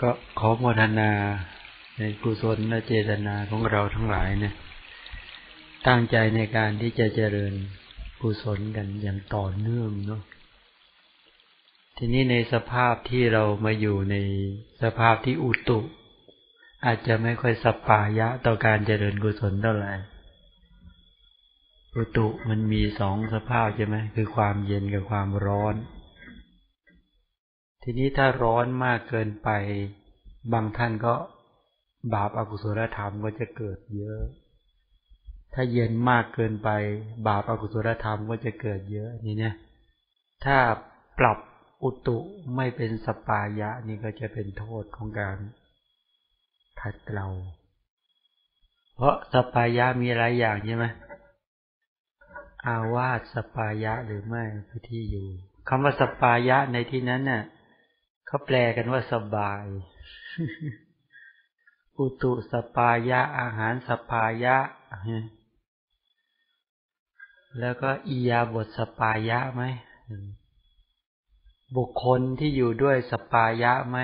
ก็ขอโมทนาในกุศลและเจตนาของเราทั้งหลายเนี่ย ตั้งใจในการที่จะเจริญกุศลกันอย่างต่อเนื่องเนาะทีนี้ในสภาพที่เรามาอยู่ในสภาพที่อุตุ อาจจะไม่ค่อยสปายะต่อการเจริญกุศลเท่าไหร่อุตุมันมีสองสภาพใช่ไหมคือความเย็นกับความร้อน ทีนี้ถ้าร้อนมากเกินไป บางท่านก็บาปอากุศลธรรมก็จะเกิดเยอะ ถ้าเย็นมากเกินไป บาปอากุศลธรรมก็จะเกิดเยอะนี่เนี่ย ถ้าปรับอุตุไม่เป็นสปายะนี่ก็จะเป็นโทษของการขัดเกลา เพราะสปายะมีหลายอย่างใช่ไหมอาวาสสปายะหรือไม่คือที่อยู่คำว่าสัปปายะในที่นั้นน่ะ เขาแปลกันว่าสบาย อุตุสัปปายะ อาหารสัปปายะ แล้วก็อิริยาบถสัปปายะไหม บุคคลที่อยู่ด้วยสัปปายะไหม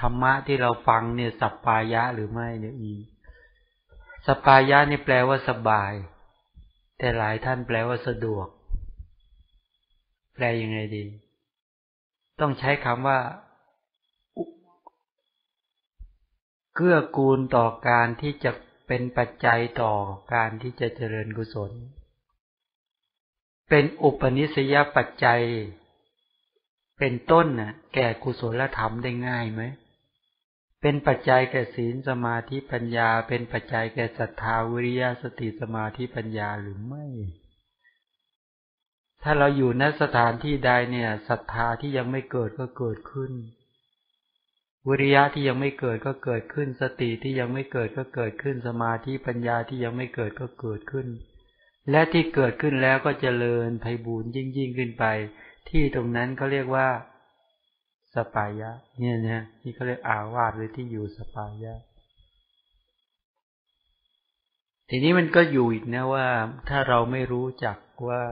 ธรรมะที่เราฟังเนี่ยสัปปายะหรือไม่เนี่ยไอ้สัปปายะนี่แปลว่าสบาย แต่หลายท่านแปลว่าสะดวก แปลยังไงดี ต้องใช้คำว่าเกื้อกูลต่อการที่จะเป็นปัจจัยต่อการที่จะเจริญกุศล เป็นอุปนิสัยปัจจัย เป็นต้นน่ะ แก่กุศลธรรมได้ง่ายไหม เป็นปัจจัยแก่ศีลสมาธิปัญญา เป็นปัจจัยแก่ศรัทธาวิริยะสติสมาธิปัญญาหรือไม่ ถ้าเราอยู่ณสถานที่ใดเนี่ยศรัทธาที่ยังไม่เกิดก็เกิดขึ้น วิริยะที่ยังไม่เกิดก็เกิดขึ้น สติที่ยังไม่เกิดก็เกิดขึ้น สมาธิปัญญาที่ยังไม่เกิดก็เกิดขึ้น และที่เกิดขึ้นแล้วก็เจริญไพบูรยิ่งยิ่งขึ้นไป ที่ตรงนั้นเขาเรียกว่า สปายะ เนี่ยนะนี่เขาเรียกอาวาสหรือที่อยู่สปายะทีนี้มันก็อยู่อีกนะว่าถ้าเราไม่รู้จักว่า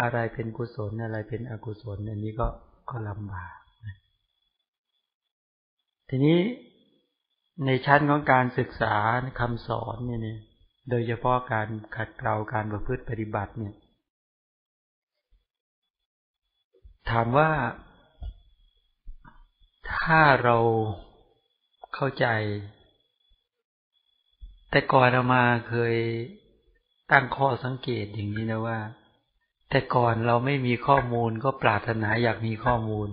อะไรเป็นกุศลอะไรเป็นอกุศลอันนี้ก็ก็ลำบากทีนี้ในชั้นของการศึกษาคำสอนเนี่ย โดยเฉพาะการขัดเกลาการประพฤติปฏิบัติเนี่ย ถามว่าถ้าเราเข้าใจ แต่ก่อนเรามาเคยตั้งข้อสังเกตอย่างนี้นะว่า แต่ก่อนเราไม่มีข้อมูลก็ปรารถนาอยากมีข้อมูล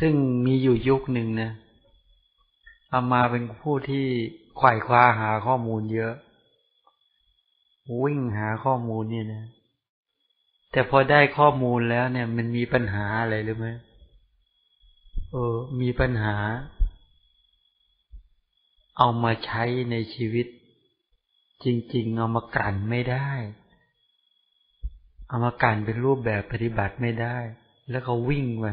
ซึ่งมีอยู่ยุคหนึ่งนะเอามาเป็นผู้ที่ไขว่คว้าหาข้อมูลเยอะ วิ่งหาข้อมูลเนี่ยนะ แต่พอได้ข้อมูลแล้วเนี่ย มันมีปัญหาอะไรหรือไหมเออ มีปัญหา เอามาใช้ในชีวิต จริง ๆ เอามากันไม่ได้ เอามากันเป็นรูปแบบปฏิบัติไม่ได้ แล้วก็วิ่งมา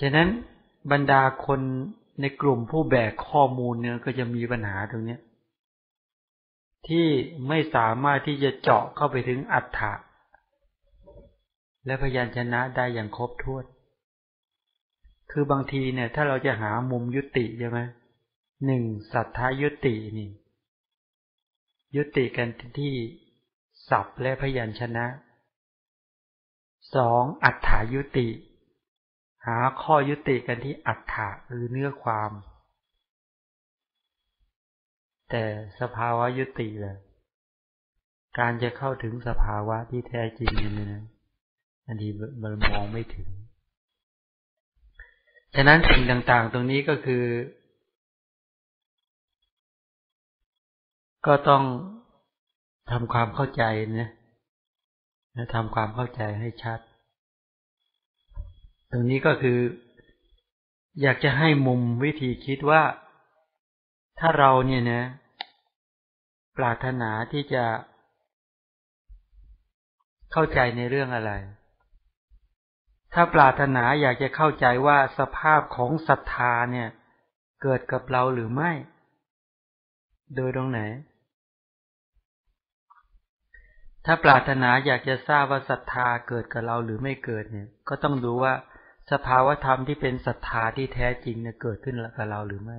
ฉะนั้นบรรดาคนในกลุ่มผู้แบกข้อมูลเนี่ยก็จะมีปัญหาตรงนี้ที่ไม่สามารถที่จะเจาะเข้าไปถึงอัฏฐะและพยัญชนะได้อย่างครบถ้วน คือบางทีเนี่ย ถ้าเราจะหามุมยุติใช่ไหมหนึ่งสัทธายุตินี่ ยุติกันที่ ศัพท์และพยัญชนะสองอัฏฐายุติ หาข้อยุติกันที่อัฏฐะหรือเนื้อความ แต่สภาวะยุติเลยการจะเข้าถึงสภาวะที่แท้จริงเนี่ยนะอันนี้มันมองไม่ถึง ฉะนั้นสิ่งต่าง ๆ ตรงนี้ก็คือ ก็ต้อง ทำความเข้าใจนะทำความเข้าใจให้ชัด ตรงนี้ก็คือ อยากจะให้มุมวิธีคิดว่า ถ้าเราเนี่ยนะ ปรารถนาที่จะ เข้าใจในเรื่องอะไร ถ้าปรารถนาอยากจะเข้าใจว่าสภาพของศรัทธาเนี่ย เกิดกับเราหรือไม่ โดยตรงไหน ถ้าปรารถนาอยากจะทราบว่าศรัทธาเกิดกับเราหรือไม่เกิดเนี่ย ก็ต้องดูว่าสภาวธรรมที่เป็นศรัทธาที่แท้จริงเนี่ยเกิดขึ้นกับเราหรือไม่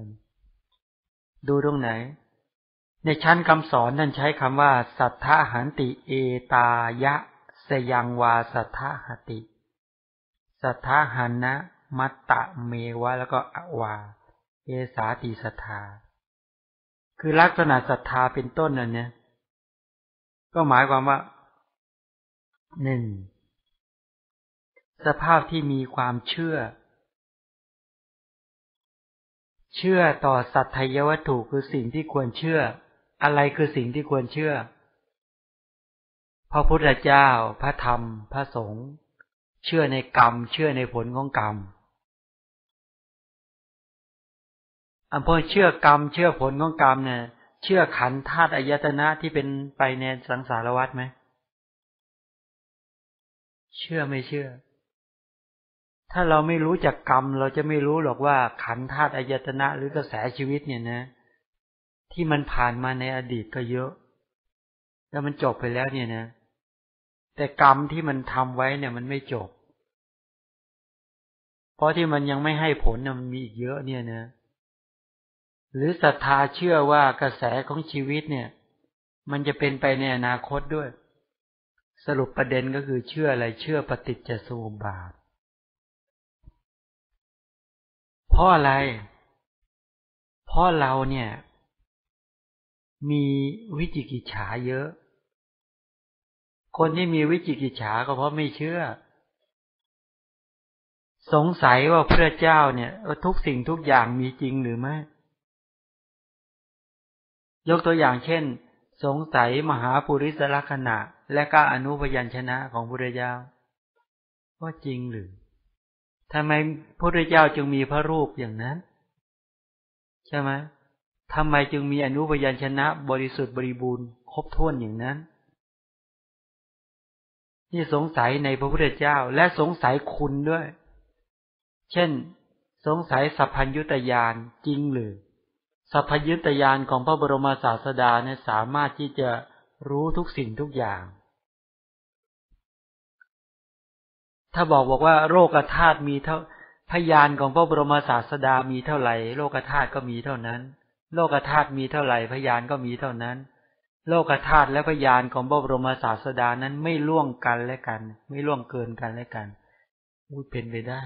ดูตรงไหน ในชั้นคำสอนท่นใช้คำว่า สัทธาหันติเอตายะสยังวาสัทธาหติ สัทธาหันนะมัตตะเมวะแล้วก็อวา เอสาติสัทธา คือลักษณะศรัทธาเป็นต้นนั่นเนี่ย ก็หมายความว่าหนึ่งสภาพที่มีความเชื่อ เชื่อต่อสัตยยวัตถุคือสิ่งที่ควรเชื่อ อะไรคือสิ่งที่ควรเชื่อ พระพุทธเจ้า พระธรรม พระสงฆ์เชื่อในกรรม เชื่อในผลของกรรมอันพอเชื่อกรรม เชื่อผลของกรรมเนี่ย เชื่อขันธาตุอายตนะที่เป็นไปในสังสารวัฏไหม เชื่อไม่เชื่อ ถ้าเราไม่รู้จักกรรม เราจะไม่รู้หรอกว่าขันธาตุอายตนะหรือกระแสชีวิตเนี่ยนะ ที่มันผ่านมาในอดีตก็เยอะ แล้วมันจบไปแล้วเนี่ยนะ แต่กรรมที่มันทำไว้เนี่ยมันไม่จบ เพราะที่มันยังไม่ให้ผลมันมีอีกเยอะเนี่ยนะ หรือศรัทธาเชื่อว่ากระแสของชีวิตเนี่ย มันจะเป็นไปในอนาคตด้วย สรุปประเด็นก็คือเชื่ออะไรเชื่อปฏิจจสมุปบาทเพราะอะไร เพราะเราเนี่ย มีวิจิกิจฉาเยอะ คนที่มีวิจิกิจฉาก็เพราะไม่เชื่อ สงสัยว่าพระเจ้าเนี่ยทุกสิ่งทุกอย่างมีจริงหรือไม่ ยกตัวอย่างเช่น สงสัยมหาปุริสลักษณะ และก็อนุพยัญชนะของพระเจ้าว่าจริงหรือทำไมพระพุทธเจ้าจึงมีพระรูปอย่างนั้น ใช่ไหมทำไมจึงมีอนุพยัญชนะบริสุทธิ์บริบูรณ์ครบถ้วนอย่างนั้นนี่สงสัยในพระพุทธเจ้าและสงสัยคุณด้วย เช่น สงสัยสัพพัญยุตยานจริงหรือ สัพพยุตยานของพระบรมศาสดาเนี่ยสามารถที่จะรู้ทุกสิ่งทุกอย่าง ถ้าบอกบอกว่าโรคธาตุมีเท่าพยานของพระบรมศาสดามีเท่าไหร่ โลกธาตุก็มีเท่านั้น โลกธาตุมีเท่าไหร่พยานก็มีเท่านั้น โลกธาตุและพยานของพระบรมศาสดานั้นไม่ล่วงกันและกัน ไม่ล่วงเกินกันและกันพูดเป็นไปได้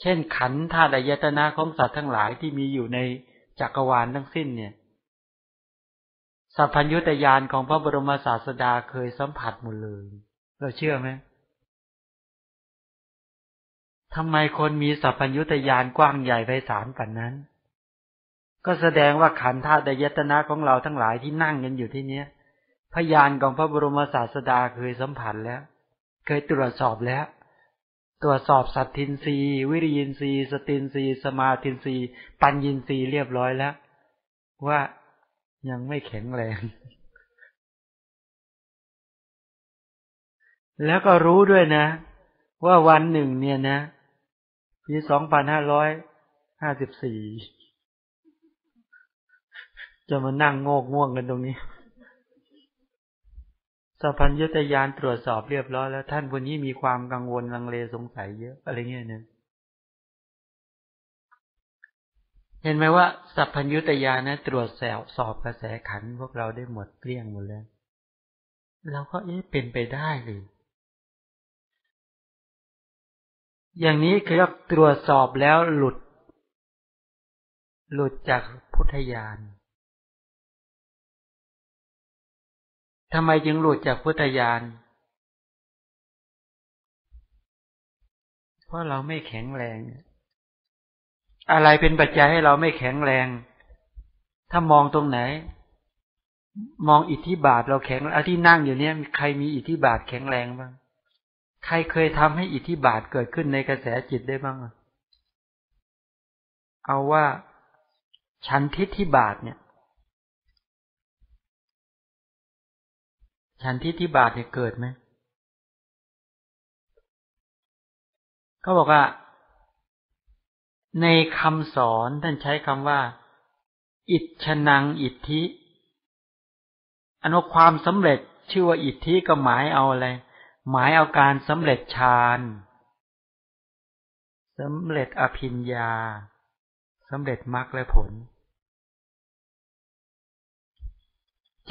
เช่นขันธาตุอายตนะของสัตว์ทั้งหลายที่มีอยู่ในจักรวาลทั้งสิ้นเนี่ยสัพพัญญุตยานของพระบรมศาสดาเคยสัมผัสหมดเลย เราเชื่อไหมทำไมคนมีสัพพัญญุตยานกว้างใหญ่ไพศาลปันนั้น ก็แสดงว่าขันธาตุยตนะของเราทั้งหลายที่นั่งกันอยู่ที่เนี้ย พยานของพระบรมศาสดาเคยสัมผัสแล้ว เคยตรวจสอบแล้ว ตรวจสอบสัตทินรีวิริยินรีสตินรีสมาทินรีปัญญินรีเรียบร้อยแล้ว ว่ายังไม่แข็งแรง แล้วก็รู้ด้วยนะ ว่าวันหนึ่งเนี่ยนะปีสองพันห้าร้อยห้าสิบสี่จะมานั่งโงกง่วงกันตรงนี้ สัพพัญญตยานตรวจสอบเรียบร้อยแล้ว ท่านคนนี้มีความกังวลลังเลสงสัยเยอะอะไรเงี้ยเนี่ยเห็นไหมว่า สัพพัญญุตยานนะ ตรวจสอบสอบกระแสขันพวกเราได้หมดเกลี้ยงหมดแล้วเราก็เอ๊ะเป็นไปได้หรืออย่างนี้คือตรวจสอบแล้วหลุด หลุดจากพุทธญาณ ทำไมจึงหลุดจากพุทธญาณ เพราะเราไม่แข็งแรง อะไรเป็นปัจจัยให้เราไม่แข็งแรง ถ้ามองตรงไหน มองอิทธิบาทเราแข็งอาที่นั่งอยู่เนี้ยใครมีอิทธิบาทแข็งแรงบ้าง ใครเคยทำให้อิทธิบาทเกิดขึ้นในกระแสจิตได้บ้าง เอาว่า ชันทิฏฐิบาทเนี่ย ชันทิฏฐิบาทเนี่ยเกิดไหมเขาบอกว่า ในคำสอนท่านใช้คำว่า อิทชนังอิทธิอันว่าความสำเร็จชื่อว่าอิทธิก็หมายเอาอะไร หมายเอาการสำเร็จฌานสำเร็จอภิญญาสำเร็จมรรคและผล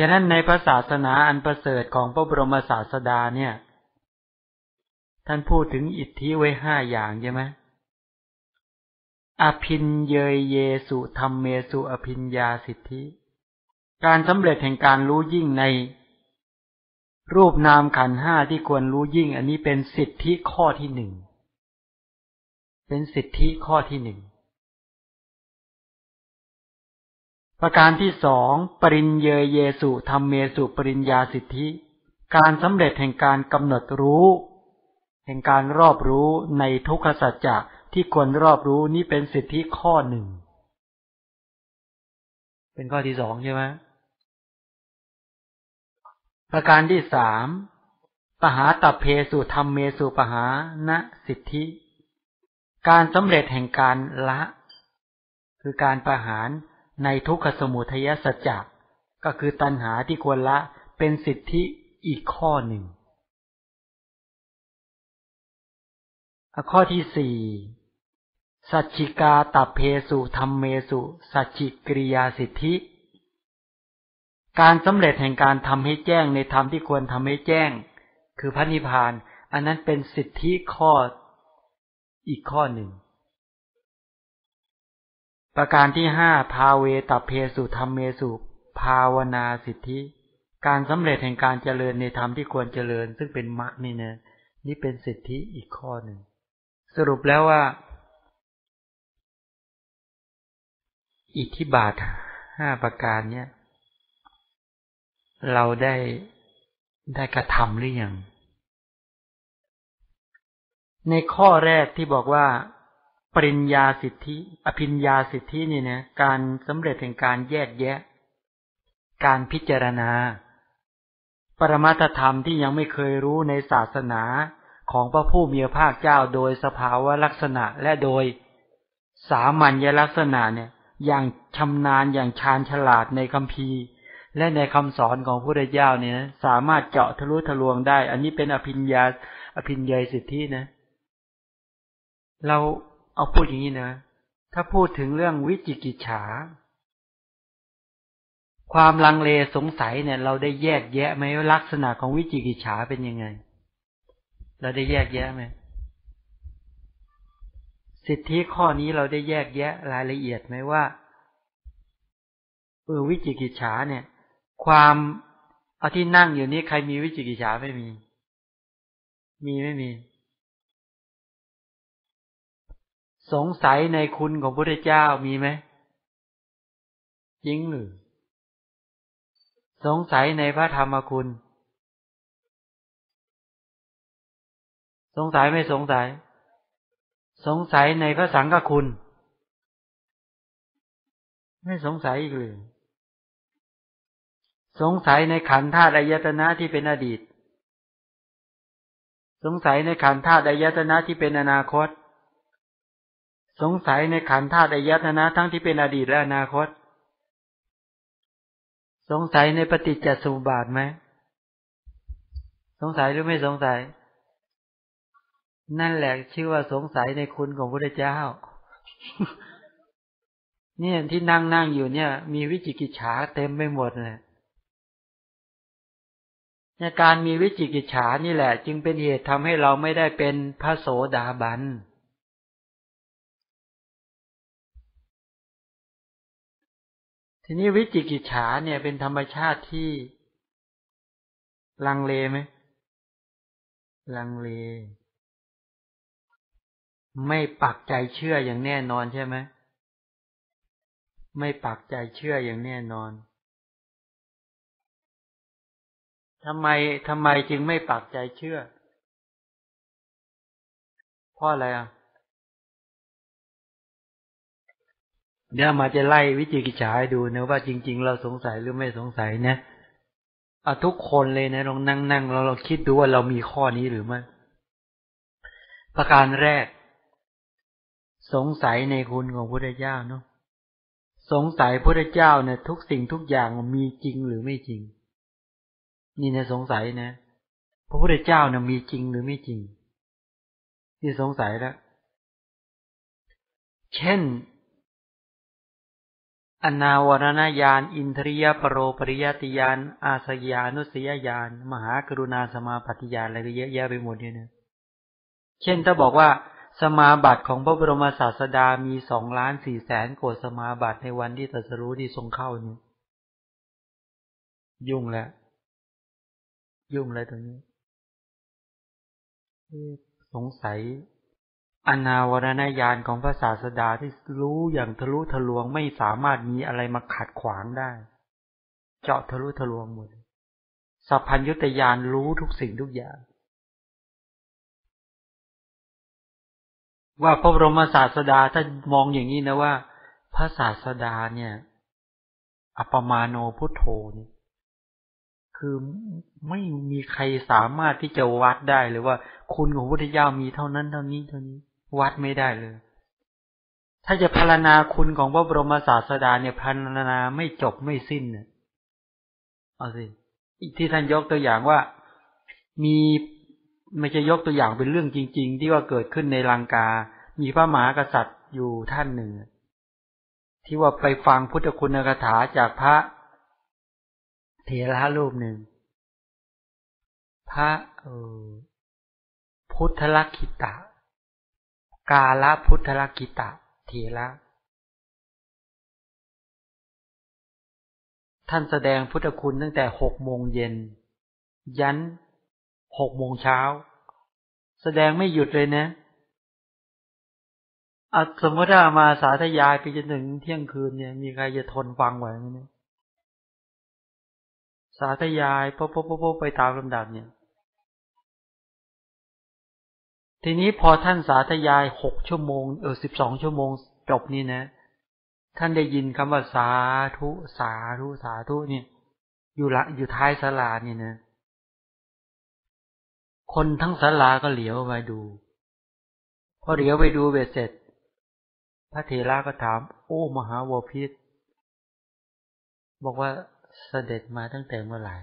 ฉะนั้นในพระศาสนาอันประเสริฐของพระบรมศาสดาเนี่ย ท่านพูดถึงอิทธิไว้ห้าอย่างใช่ไหมอภินเยยเยสุธรรมเมสุอภินญาสิทธิ การสำเร็จแห่งการรู้ยิ่งใน รูปนามขันห้าที่ควรรู้ยิ่ง อันนี้เป็นสิทธิข้อที่หนึ่ง เป็นสิทธิข้อที่หนึ่ง ประการที่สองปริญเยเยสุธรรมเมสุปริญญาสิทธิ การสำเร็จแห่งการกำหนดรู้ แห่งการรอบรู้ในทุกขสัจจะที่ควรรอบรู้นี่เป็นสิทธิข้อหนึ่ง เป็นข้อที่สองใช่ไหมประการที่สามปหาตับเพสุธรรมเมสุปหาณสิทธิ การสำเร็จแห่งการละ คือการประหาร ในทุกขสมุทัยสัจจะก็คือตัณหาที่ควรละเป็นสิทธิอีกข้อหนึ่ง ข้อที่สี่สัจจิกาตับเพสุธรรมเมสุสัจจิกริยาสิทธิ การสำเร็จแห่งการทำให้แจ้งในธรรมที่ควรทำให้แจ้ง คือพระนิพพาน อันนั้นเป็นสิทธิข้ออีกข้อหนึ่ง ประการที่ห้าพาเวตับเพสุธรรมเมสุภาวนาสิทธิ การสำเร็จแห่งการเจริญในธรรมที่ควรเจริญ ซึ่งเป็นมรรคนี่นะนี่เป็นสิทธิอีกข้อหนึ่ง สรุปแล้วว่า อิทธิบาทห้าประการเนี้ยเราได้ได้กระทำหรือยัง ในข้อแรกที่บอกว่า ปริญญาสิทธิ อภิญญาสิทธินี่นะการสำเร็จแห่งการแยกแยะ การพิจารณา ปรมาตธรรมที่ยังไม่เคยรู้ในศาสนาของพระผู้มีพระภาคเจ้าโดยสภาวะลักษณะและโดยสามัญลักษณะเนี่ย อย่างชำนาญอย่างชาญฉลาดในคัมภีร์ และในคำสอนของพระพุทธเจ้าเนี่ยสามารถเจาะทะลุทะลวงได้ อันนี้เป็นอภิญญาอภิญญาสิทธินะ เรา เอาพูดอย่างนี้นะ ถ้าพูดถึงเรื่องวิจิกิจฉา ความลังเลสงสัยเนี่ย เราได้แยกแยะไหมว่าลักษณะของวิจิกิจฉาเป็นยังไง เราได้แยกแยะไหมสิทธิข้อนี้เราได้แยกแยะรายละเอียดไหมว่าเออวิจิกิจฉาเนี่ย ความเอาที่นั่งอยู่นี้ใครมีวิจิกิจฉาไม่มี มีไม่มี สงสัยในคุณของพระเจ้ามีไหมจริงหรือ สงสัยในพระธรรมคุณ สงสัยไม่สงสัย สงสัยในพระสังฆคุณ ไม่สงสัยอีกเลยสงสัยในขันธ์ธาตุอายตนะที่เป็นอดีต สงสัยในขันธ์ธาตุอายตนะที่เป็นอนาคต สงสัยในขันธ์ธาตุอายตนะทั้งที่เป็นอดีตและอนาคต สงสัยในปฏิจจสมุปบาทไหม สงสัยหรือไม่สงสัย นั่นแหละชื่อว่าสงสัยในคุณของพระเจ้า เนี่ยที่นั่งนั่งอยู่เนี่ย มีวิจิกิจฉาเต็มไปหมดเลยการมีวิจิกิจฉานี่แหละ จึงเป็นเหตุทำให้เราไม่ได้เป็นพระโสดาบัน ทีนี้วิจิกิจฉาเนี่ย เป็นธรรมชาติที่ ลังเลไหมลังเล ไม่ปักใจเชื่ออย่างแน่นอนใช่ไหมไม่ปักใจเชื่ออย่างแน่นอนทำไมทำไมจึงไม่ปักใจเชื่อ เพราะอะไรอะ เดี๋ยวมาจะไล่วิจิกิจฉาให้ดูนะว่าจริง ๆ เราสงสัยหรือไม่สงสัยนะเอาทุกคนเลยนะลองนั่งนั่งเราเราคิดดูว่าเรามีข้อนี้หรือไม่ประการแรก สงสัยในคุณของพระเจ้าเนาะสงสัยพระเจ้าเนี่ยทุกสิ่งทุกอย่างมีจริงหรือไม่จริง นี่นะสงสัยนะพระพุทธเจ้าเนี่ยมีจริงหรือไม่จริง นี่สงสัยแล้วเช่น อนาวรณญาณ อินทริยปรโรปริยติยานอาสยานุสยญาณ มหากรุณาสมาปฏิญาณอะไรก็เยอะแยะไปหมดเนี่ยนะเช่นถ้าบอกว่าสมาบัติของพระบรมศาสดามีสองล้านสี่แสนโกดสมาบัติในวันที่ตรัสรู้ที่ทรงเข้านี่ยุ่งแล้ว ยุ่งอะไรตรงนี้สงสัย อนาวรณญาณของพระศาสดาที่รู้อย่างทะลุทะลวงไม่สามารถมีอะไรมาขัดขวางได้ เจาะทะลุทะลวงหมดสัพพัญยุตยานรู้ทุกสิ่งทุกอย่าง ว่าพระบรมศาสดาถ้ามองอย่างนี้นะว่า พระศาสดาเนี่ยอัปมาโนพุทโธเนี่ยคือไม่มีใครสามารถที่จะวัดได้เลยว่า คุณของพระพุทธเจ้ามีเท่านั้นเท่านี้เท่านี้ วัดไม่ได้เลย ถ้าจะพารณาคุณของพระบรมศาสดาเนี่ยพารณาไม่จบไม่สิ้นเนี่ยเอาสิที่ท่านยกตัวอย่างว่ามีไม่จะยกตัวอย่างเป็นเรื่องจริง ๆ ที่ว่าเกิดขึ้นในลังกา มีพระมหากษัตริย์อยู่ท่านหนึ่ง ที่ว่าไปฟังพุทธคุณคาถาจากพระเถระรูปหนึ่ง พระออพุทธลักขิตะ กาลพุทธลกิตะเทระท่านแสดงพุทธคุณตั้งแต่หกโมงเย็น ยันหกโมงเช้า แสดงไม่หยุดเลยนะอาสมมติามาสาธยายไปจนถึงเที่ยงคืนเนี่ย มีใครจะทนฟังไหวไหมเนี่ยสาธยายปุ๊บปุ๊บปุ๊บไปตามลำดับเนี่ย ทีนี้พอท่านสาธยายหกชั่วโมงเออสิบสองชั่วโมงจบนี่นะ ท่านได้ยินคำว่าสาธุสาธุสาธุเนี่ย อยู่ละอยู่ท้ายศาลานี่นะ คนทั้งศาลาก็เหลียวไปดู พอเหลียวไปดูเบ็ดเสร็จ พระเถระก็ถาม โอ้มหาวพิษบอกว่าเสด็จมาตั้งแต่เมื่อไหร่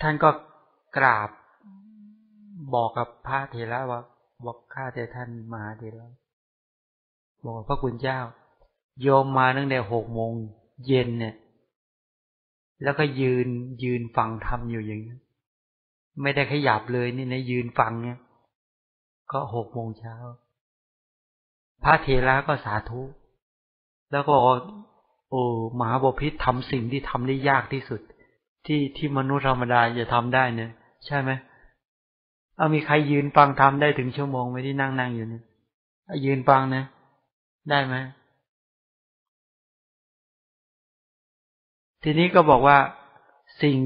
ท่านก็กราบ บอกกับพระเถระว่าบอกข้าแต่ท่านมหาเถระบอกพระคุณเจ้า โยมมาตั้งแต่หกโมงเย็นเนี่ย แล้วก็ยืนยืนฟังธรรมอยู่อย่างนี้ไม่ได้ขยับเลยนี่นะยืนฟังเนี่ยก็หกโมงเช้า พระเถระก็สาธุ แล้วก็โอ้มหาบพิษทำสิ่งที่ทำได้ยากที่สุด ที่ที่มนุษย์ธรรมดาจะทำได้เนี่ย ใช่ไหม เอามีใครยืนฟังทำได้ถึงชั่วโมงไหมที่นั่งนั่งอยู่เนี่ยยืนฟังนะ ได้ไหมทีนี้ก็บอกว่าสิ่ง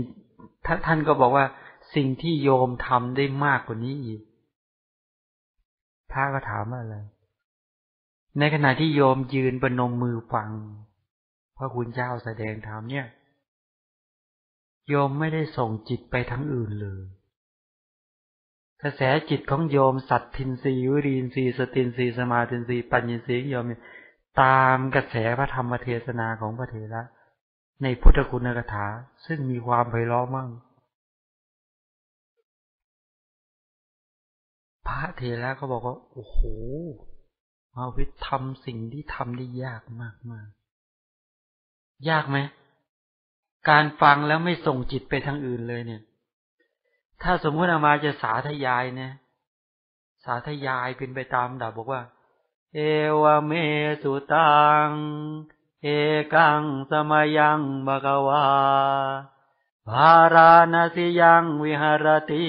ท่านก็บอกว่า สิ่งที่โยมทำได้มากกว่านี้อีกพระก็ถามว่าอะไร ในขณะที่โยมยืนบนมมือฟังพระคุณเจ้าแสดงธรรมเนี่ย โยมไม่ได้ส่งจิตไปทั้งอื่นเลย กระแสจิตของโยมสัตทินรีวิรินรีสตินรีสมาตินรีปัญญสีโยมตามกระแสพระธรรมเทศนาของพระเถระในพุทธคุณกถา ซึ่งมีความไพเราะมั่งพระเถระก็บอกว่า โอ้โหมาวิททำสิ่งที่ทำได้ยากมากมากยากไหม การฟังแล้วไม่ส่งจิตไปทางอื่นเลยเนี่ย ถ้าสมมุติอามาจะสาธยายเนี่ยสาธยายเป็นไปตามดับบอกว่า เอวเมสุตัง เอกังสมยังบกวาภาราณสิยังวิหารติ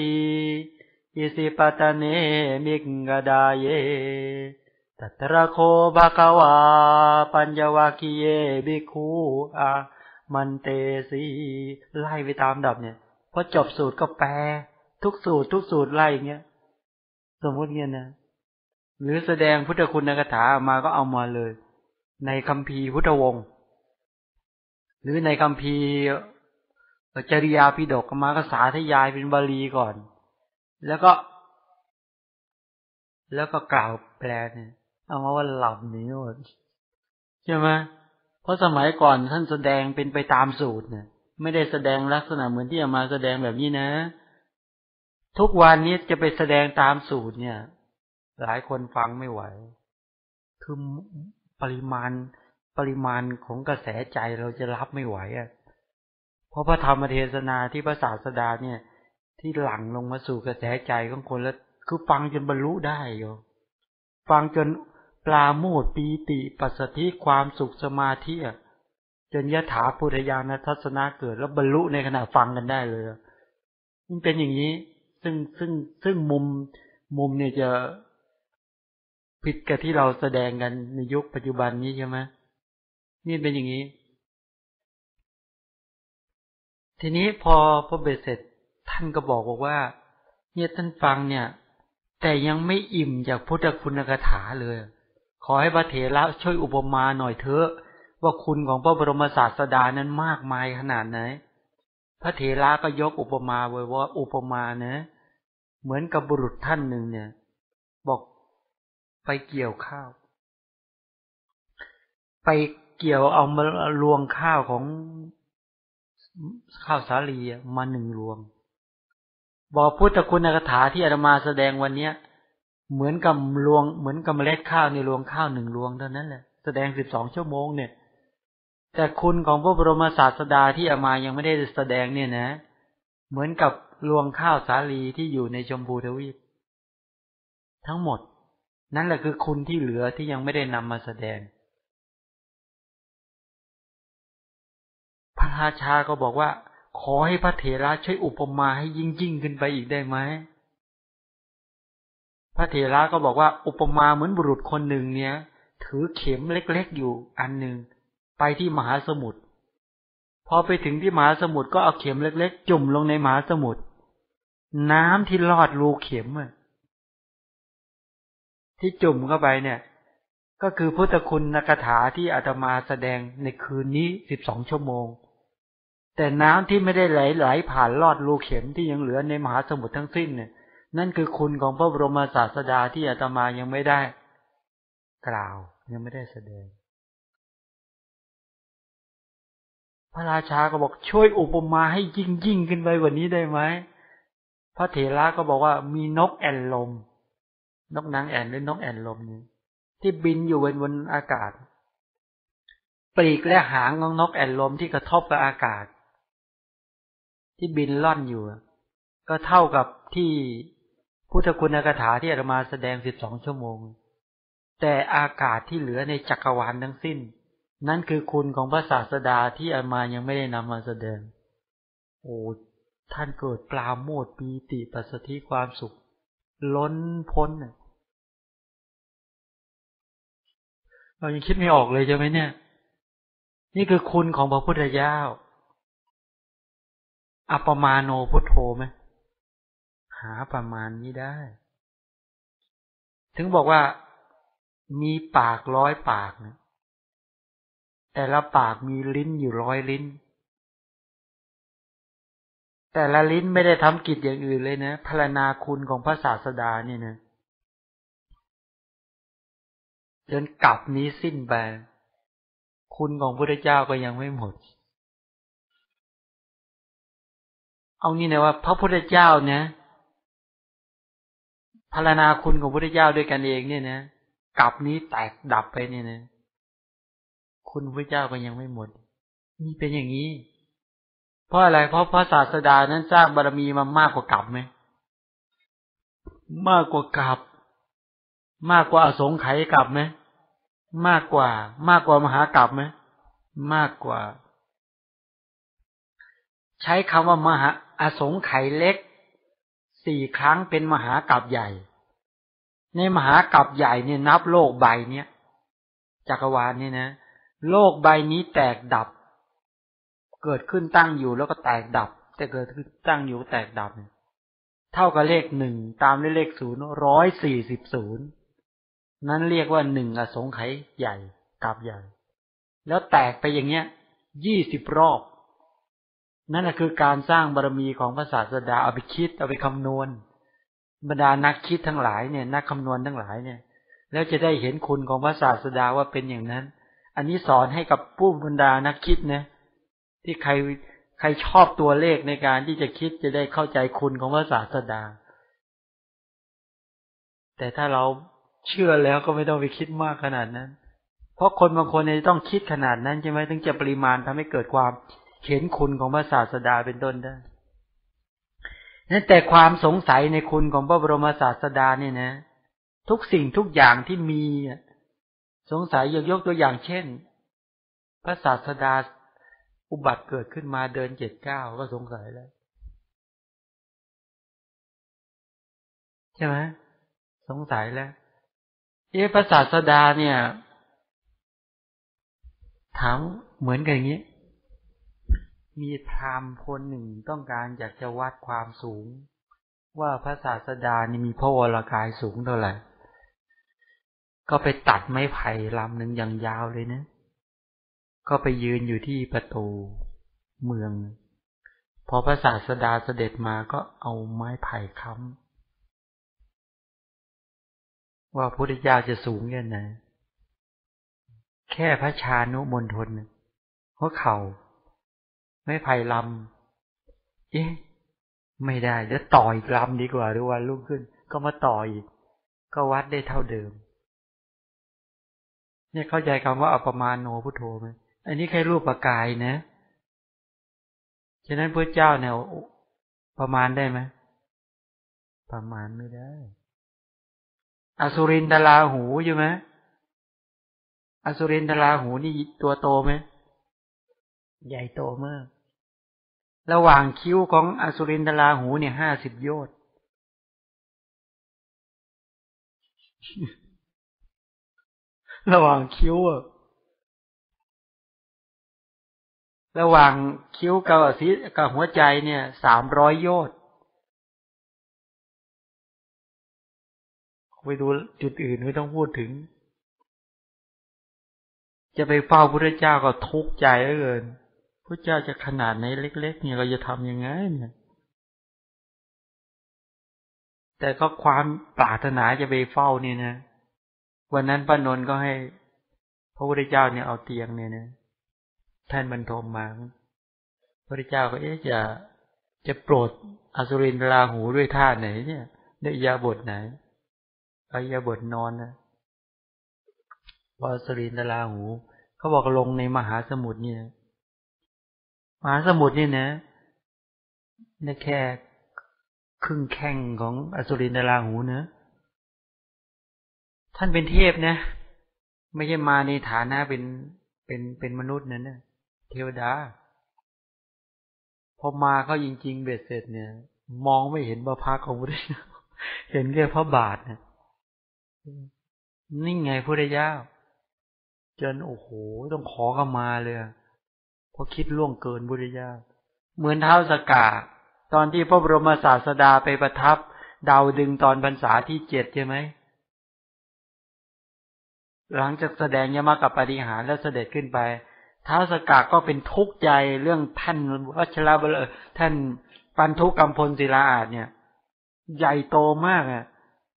อิสิปตเนมิกกดาเยตัตระโคบกวา ปัญญวากิเยบิคูอามันเตสีไล่ไปตามดับเนี่ย พอจบสูตรก็แปล ทุกสูตร ทุกสูตรไล่เงี้ย สมมติเงี้ยนะ หรือแสดงพุทธคุณในคาถามาก็เอามาเลย ในคำพีพุทธวงศ์หรือในคำพีจริยาพิดกมาก็สาธยายเป็นบาลีก่อน แล้วก็ แล้วก็กล่าวแปลเนี่ยเอามาว่าหลับนี้หมดใช่ไหมเพราะสมัยก่อนท่านแสดงเป็นไปตามสูตรเนี่ย ไม่ได้แสดงลักษณะเหมือนที่จะมาแสดงแบบนี้นะ ทุกวันนี้จะไปแสดงตามสูตรเนี่ย หลายคนฟังไม่ไหว คือปริมาณปริมาณของกระแสใจเราจะรับไม่ไหวอะ เพราะพระธรรมเทศนาที่พระศาสดาเนี่ย ที่หลั่งลงมาสู่กระแสใจของคนแล้วคือฟังจนบรรลุได้โยฟังจนปลาโมดปีติปัสสติความสุขสมาธิอะ จนยถาปุถยานทัศนะเกิด แล้วบรรลุในขณะฟังกันได้เลยมันเป็นอย่างนี้ ซึ่งซึ่งซึ่งมุมมุมเนี่ยจะผิดกับที่เราแสดงกันในยุคปัจจุบันนี้ใช่ไหมนี่เป็นอย่างนี้ ทีนี้พอพอเบสเสร็จท่านก็บอกบอกว่า เนี่ยท่านฟังเนี่ย แต่ยังไม่อิ่มจากพุทธคุณกถาเลย ขอให้พระเถระช่วยอุปมาหน่อยเถอะ ว่าคุณของพระบรมศาสดานั้นมากมายขนาดไหน พระเถระก็ยกอุปมาไว้ว่าอุปมาเนะ เหมือนกับบุรุษท่านหนึ่งเนี่ย บอกไปเกี่ยวข้าว ไปเกี่ยวเอามาลวงข้าวของข้าวสาลีมาหนึ่งรวง บอกพุทธคุณกถาที่อาตมาแสดงวันเนี้ย เหมือนกับรวง เหมือนกับเมล็ดข้าวในรวงข้าวหนึ่งรวงเท่านั้นแหละแสดงสิบสองชั่วโมงเนี่ย แต่คุณของพระบรมศาสดาที่อามายังไม่ได้แสดงเนี่ยนะ เหมือนกับรวงข้าวสาลีที่อยู่ในชมพูทวีป ทั้งหมด นั่นแหละคือคุณที่เหลือที่ยังไม่ได้นำมาแสดง พระราชาก็บอกว่า ขอให้พระเถระช่วยอุปมาให้ยิ่งยิ่งขึ้นไปอีกได้ไหมพระเถระก็บอกว่าอุปมาเหมือนบุรุษคนหนึ่งเนี่ย ถือเข็มเล็กๆอยู่อันหนึ่ง ไปที่มหาสมุทรพอไปถึงที่มหาสมุทรก็เอาเข็มเล็ก ๆ จุ่มลงในมหาสมุทรน้ำที่ลอดรูเข็มที่จุ่มเข้าไปเนี่ย ก็คือพุทธคุณนักถาที่อาตมาแสดงในคืนนี้สิบสองชั่วโมง แต่น้ำที่ไม่ได้ไหลไหลผ่านลอดรูเข็มที่ยังเหลือในมหาสมุทรทั้งสิ้นเนี่ย นั่นคือคุณของพระบรมศาสดาที่อาตมายังไม่ได้ กล่าวยังไม่ได้แสดง พระราชาก็บอกช่วยอุปมาให้ยิ่งยิ่งขึ้นไปกว่านี้ได้ไหมพระเถระก็บอกว่ามีนกแอ่นลม นกนางแอ่นหรือนกแอ่นลมนี่ที่บินอยู่บนบนอากาศปีกและหางของนกแอ่นลมที่กระทบกับอากาศ ที่บินล่อนอยู่ ก็เท่ากับที่พุทธคุณกถาที่อาตมาแสดงสิบสองชั่วโมง แต่อากาศที่เหลือในจักรวาลทั้งสิ้น นั่นคือคุณของพระศาสดาที่อามายังไม่ได้นำมาแสดง โอ้ท่านเกิดปลาโมดปีติปัสสติความสุข ล้นพ้นเรายังคิดไม่ออกเลยใช่ไหมเนี่ย นี่คือคุณของพระพุทธเจ้าอัปมาโนพุทโธไหมหาประมาณนี้ได้ ถึงบอกว่ามีปากร้อยปากนะ แต่ละปากมีลิ้นอยู่ร้อยลิ้น แต่ละลิ้นไม่ได้ทำกิจอย่างอื่นเลยนะพรณนาคุณของพระศาสดาเนี่ยนะจนกลับนี้สิ้นไปคุณของพระเจ้าก็ยังไม่หมด เอางี้นะว่า พระพุทธเจ้าเนี่ยพารณาคุณของพระพุทธเจ้าด้วยกันเองเนี่ยนะกลับนี้แตกดับไปเนี่ยนะ คุณพระเจ้าก็ยังไม่หมด นี่เป็นอย่างนี้ เพราะอะไร เพราะพระศาสดานั้นสร้างบารมีมามากกว่ากลับไหม มากกว่ากลับ มากกว่าอสงไขยกลับไหม มากกว่า มากกว่ามหากลับไหม มากกว่า ใช้คำว่ามหาอสงไขยเล็กสี่ครั้งเป็นมหากราบใหญ่ ในมหากราบใหญ่เนี่ยนับโลกใบเนี้ยจักรวาลนี่นะ โลกใบนี้แตกดับ เกิดขึ้นตั้งอยู่แล้วก็แตกดับ แต่เกิดขึ้นตั้งอยู่แตกดับ เท่ากับเลขหนึ่งตามด้วยเลขศูนย์ร้อยสี่สิบศูนย์นั้นเรียกว่าหนึ่งอสงไขยใหญ่กาบใหญ่ แล้วแตกไปอย่างเงี้ยยี่สิบรอบ นั่นแหละคือการสร้างบารมีของพระศาสดาเอาไปคิดเอาไปคำนวณ บรรดานักคิดทั้งหลายเนี่ย นักคำนวณทั้งหลายเนี่ย แล้วจะได้เห็นคุณของพระศาสดาว่าเป็นอย่างนั้น อันนี้สอนให้กับผู้บรรดานักคิดนะที่ใครใครชอบตัวเลขในการที่จะคิดจะได้เข้าใจคุณของพระศาสดา แต่ถ้าเราเชื่อแล้วก็ไม่ต้องไปคิดมากขนาดนั้น เพราะคนบางคนเนี่ยต้องคิดขนาดนั้นใช่ไหมถึงจะปริมาณทำให้เกิดความเห็นคุณของพระศาสดาเป็นต้นได้นั้นแต่ความสงสัยในคุณของพระบรมศาสดาเนี่ยนะ ทุกสิ่งทุกอย่างที่มี สงสัยยกยกตัวอย่างเช่น พระศาสดาอุบัติเกิดขึ้นมาเดินเจ็ดเก้าก็สงสัยแล้ว ใช่ไหมสงสัยแล้วเอ๊ะพระศาสดาเนี่ย ถามเหมือนกันอย่างนี้ มีพราหมณ์คนหนึ่งต้องการอยากจะวัดความสูง ว่าพระศาสดานี่มีพระวรากายสูงเท่าไหร่ ก็ไปตัดไม้ไผ่ลำหนึ่งอย่างยาวเลยนะ ก็ไปยืนอยู่ที่ประตูเมือง พอพระศาสดาเสด็จมาก็เอาไม้ไผ่ค้ำว่าพุทธเจ้าจะสูงแค่ไหนแค่พระชานุมนทนหัวเข่า ไม่ไผ่ลำเอ๊ะไม่ได้เดี๋ยวต่ออีกลำดีกว่าดูวันรุ่งขึ้น ก็มาต่ออีก ก็วัดได้เท่าเดิม เนี่ยเข้าใจคำว่าอัปมาโนพุทโธไหมอันนี้แค่รูปประกายนะ ฉะนั้นพระเจ้าเนี่ยประมาณได้ไหมประมาณไม่ได้ อสุรินทราหูใช่ไหมอสุรินทราหูนี่ตัวโตไหมใหญ่โตมาก ระหว่างคิ้วของอสุรินทราหูเนี่ยห้าสิบโยชน์ ระหว่างคิ้วอะระหว่างคิ้วกับสีกับหัวใจเนี่ยสามร้อยโยชน์ไปดูจุดอื่นไม่ต้องพูดถึง จะไปเฝ้าพระเจ้าก็ทุกข์ใจเหลือเกินพระเจ้าจะขนาดไหนเล็ก ๆ เนี่ยเราจะทำยังไงเนี่ยแต่ก็ความปรารถนาจะไปเฝ้าเนี่ยนะ วันนั้นป้านนท์ก็ให้ พระพุทธเจ้าเนี่ยเอาเตียงเนี่ยนะท่านบรรทมมาพระเจ้าก็เอ๊ะจะจะโปรดอสุรินราหูด้วยท่าไหนเนี่ยในยาบทไหนอายาบทนอนนะพอสุรินราหูเขาบอกลงในมหาสมุทรเนี่ยมหาสมุทรเนี่ยนะนี่แค่ครึ่งแข้งของอสุรินราหูเนะ ท่านเป็นเทพนะ ไม่ใช่มาในฐานะเป็นเป็นเป็นมนุษย์นั่นนะเทวดา พอมาเขาจริง ๆ เบ็ดเสร็จเนี่ย มองไม่เห็นบาพักของพระเจ้าเห็นแค่พระบาทเนี่ยนี่ไงพระเจ้าจนโอ้โหต้องขอเข้ามาเลยเพราะคิดล่วงเกินพระเจ้าเหมือนเท้าสกาตอนที่พระบรมศาสดาไปประทับ ดาวดึงตอนพรรษาที่เจ็ดใช่ไหม หลังจากแสดงยมกับปฏิหารแล้วเสด็จขึ้นไปท้าวสกาก็เป็นทุกข์ใจเรื่องท่านวัชระเบลท่านปันทุกกรรมพลศิลาอาจเนี่ย ใหญ่โตมากอะ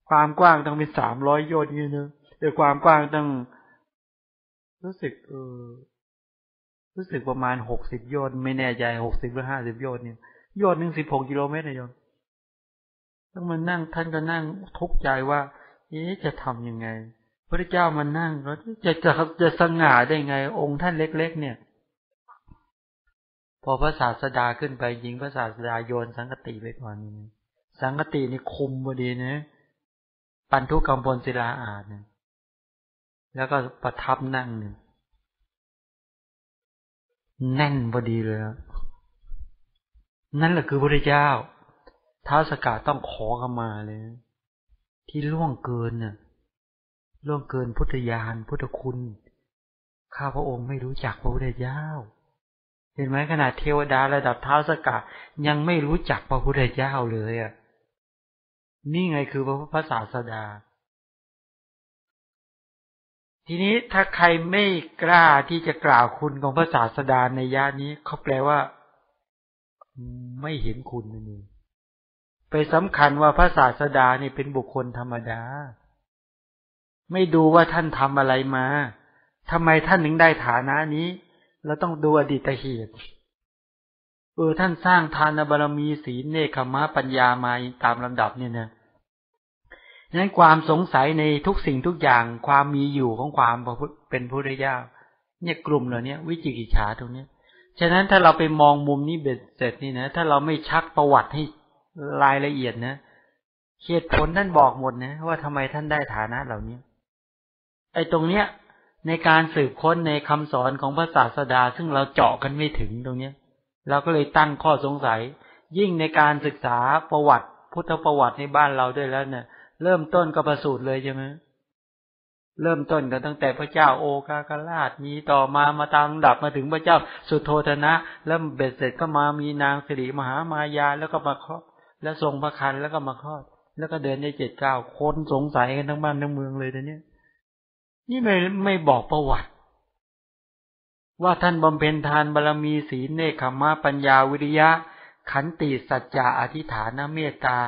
ความกว้างต้องเป็นสามร้อยโยชน์นี่นอะแต่ความกว้างต้อง รู้สึกเออรู้สึกประมาณหกสิบโยชน์ไม่แน่ใจหกสิบหรือห้าสิบโยชน์เนี่ยโยชน์หนึ่งสิบหกกิโลเมตรนะโยมต้องมานั่งท่านก็นั่งทุกข์ใจว่าเอ๊ะจะทํำยังไง พระเจ้ามานั่งแล้วจะจะจะสง่าได้ไง องค์ท่านเล็ก ๆ เนี่ย พอพระศาสดาขึ้นไปยิงพระศาสดาโยนสังกติไปก่อนนี้สังกตินี่คุมพอดีนะ ปันทุกกรรมบนศิลาอาดเนี่ยแล้วก็ประทับนั่งเนี่ยแน่นพอดีเลยนั่นแหละคือพระเจ้าท้าสกาต้องขอเข้ามาเลย ที่ล่วงเกินเนี่ย ล่วงเกินพุทธญาณพุทธคุณ ข้าพระองค์ไม่รู้จักพระพุทธเจ้า เห็นไหมขนาดเทวดาระดับเท้าสกัดยังไม่รู้จักพระพุทธเจ้าเลยอะนี่ไงคือพระพุทธศาสดา ทีนี้ถ้าใครไม่กล้าที่จะกล่าวคุณของพระศาสดาในญานี้เขาแปลว่า ไม่เห็นคุณนั่นเองไปสำคัญว่าพระศาสดานี่เป็นบุคคลธรรมดา ไม่ดูว่าท่านทำอะไรมาทำไมท่านถึงได้ฐานะนี้ เราต้องดูอดีตเหตุเออท่านสร้างทานบารมีศีลเนคขมะปัญญามาตามลำดับเนี่ยนะนั้นความสงสัยในทุกสิ่งทุกอย่างความมีอยู่ของความเป็นพุทธเจ้าเนี่ยกลุ่มเหล่านี้วิจิกิจฉาตรงนี้ฉะนั้นถ้าเราไปมองมุมนี้เบ็ดเสร็จนี่นะถ้าเราไม่ชักประวัติให้รายละเอียดนะเหตุผลท่านบอกหมดนะว่าทำไมท่านได้ฐานะเหล่านี้ ไอ้ตรงเนี้ย ในการสืบค้นในคำสอนของพระศาสดา ซึ่งเราเจาะกันไม่ถึงตรงเนี้ย เราก็เลยตั้งข้อสงสัย ยิ่งในการศึกษาประวัติพุทธประวัติในบ้านเราด้วยแล้วเนี่ยเริ่มต้นก็ประสูตรเลยใช่ไหมเริ่มต้นกันตั้งแต่พระเจ้าโอกากราชมีต่อมามาตามดับมาถึงพระเจ้าสุโธธนะ แล้วเบ็ดเสร็จก็มามีนางสิริมหามายาแล้วก็มาคลอดแล้วทรงพระคันแล้วก็มาคลอด แล้วก็เดินได้เจ็ดเก้าคนสงสัยกันทั้งบ้านทั้งเมืองเลยตอนนี้ นี่ไม่ไม่บอกประวัติ ว่าท่านบำเพ็ญทานบารมีศีลเนคขมาปัญญาวิริยะ ขันติสัจจะอธิฐานเมตตา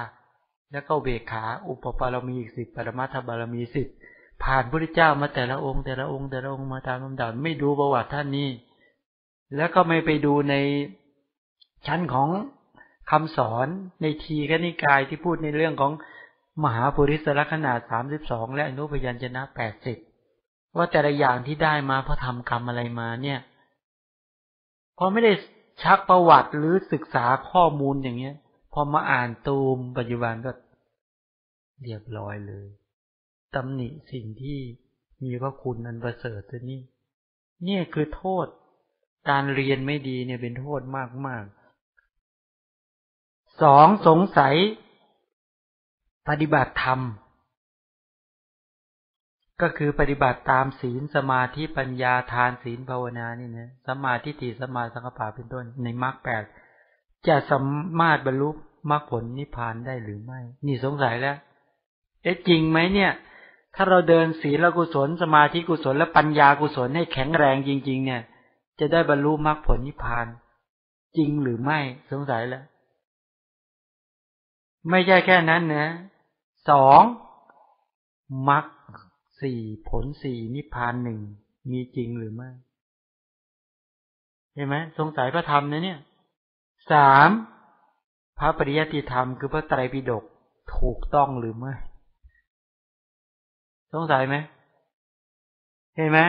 แล้วก็เบขา อุปปารมีอีกสิบปรมาทบารมีสิบผ่านพระเจ้ามาแต่ละองค์ แต่ละองค์แต่ละองค์มาตามลำดับไม่ดูประวัติท่านนี้แล้วก็ไม่ไปดูในชั้นของคำสอนในทีกนิกายที่พูดในเรื่องของมหาปุริสละขนาดสามสิบสองและอนุพยัญชนะแปดสิบ ว่าแต่ละอย่างที่ได้มาเพราะทำกรรมอะไรมาเนี่ยพอไม่ได้ชักประวัติหรือศึกษาข้อมูลอย่างเงี้ย พอมาอ่านตูมปัจจุบันก็เรียบร้อยเลยตำหนิสิ่งที่มีพระคุณอันประเสริฐนี้เนี่ยคือโทษ การเรียนไม่ดีเนี่ยเป็นโทษมากมากสองสงสัย ปฏิบัติธรรม ก็คือปฏิบัติตามศีลสมาธิปัญญาทานศีลภาวนานี่นะสมาธิติสมาสังกปาเป็นต้นในมรรคแปดจะสามารถบรรลุมรรคผลนิพพานได้หรือไม่ นี่สงสัยแล้ว เอ๊ะจริงไหมเนี่ย ถ้าเราเดินศีลกุศล สมาธิกุศล และปัญญากุศลให้แข็งแรงจริง ๆ เนี่ย จะได้บรรลุมรรคผลนิพพาน จริงหรือไม่สงสัยแล้ว ไม่ใช่แค่นั้นนะสองมรรค สี่ผลสี่นิพพานหนึ่งมีจริงหรือไม่เห็นไหมสงสัยพระธรรมนะเนี่ยสามพระปริยัติธรรมคือพระไตรปิฎกถูกต้องหรือไม่สงสัยไหมเห็นไหม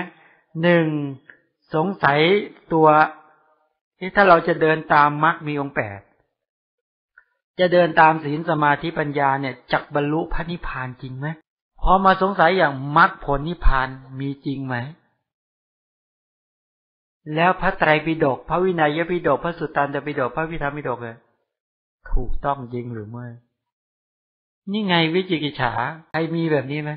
หนึ่งสงสัยตัวที่ถ้าเราจะเดินตามมรรคมีองแปดจะเดินตามศีลสมาธิปัญญาเนี่ยจักบรรลุพระนิพพานจริงไหม พอมาสงสัยอย่างมรรคผลนิพพานมีจริงไหม แล้วพระไตรปิฎกพระวินัยปิฎกพระสุตตันตปิฎกพระวิธรรมปิฎกเลยถูกต้องจริงหรือไม่ นี่ไงวิจิกิจฉาใครมีแบบนี้ไหม